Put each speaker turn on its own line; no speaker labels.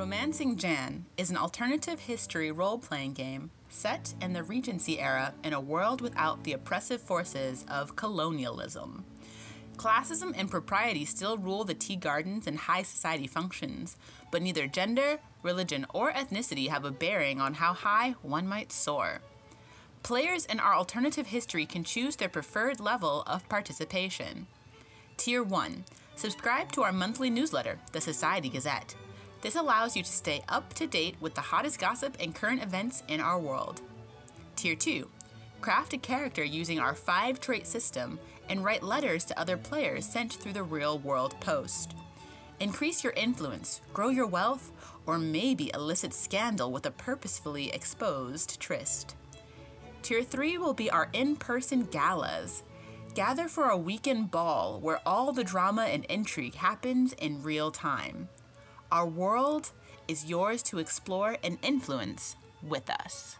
Romancing Jan is an alternative history role playing game set in the Regency era in a world without the oppressive forces of colonialism. Classism and propriety still rule the tea gardens and high society functions, but neither gender, religion, or ethnicity have a bearing on how high one might soar. Players in our alternative history can choose their preferred level of participation. Tier 1 Subscribe to our monthly newsletter, the Society Gazette. This allows you to stay up to date with the hottest gossip and current events in our world. Tier 2 Craft a character using our five trait system and write letters to other players sent through the real world post. Increase your influence, grow your wealth, or maybe elicit scandal with a purposefully exposed tryst. Tier 3 will be our in person galas. Gather for a weekend ball where all the drama and intrigue happens in real time. Our world is yours to explore and influence with us.